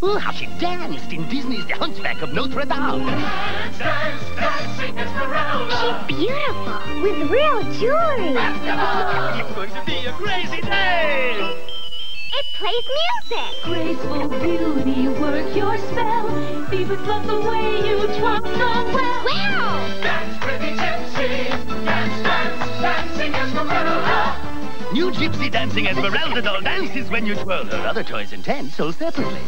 Oh, how she danced in Disney's The Hunchback of Notre Dame. Dance, dance, dancing Esmeralda. She's beautiful, with real jewelry. It's going to be a crazy day. It plays music. Graceful beauty, work your spell. Phoebus love the way you twirl so well. Wow! Dance, pretty gypsy. Dance, dance, dancing Esmeralda. New Gypsy Dancing Esmeralda doll dances when you twirl her other toys and tents sold separately.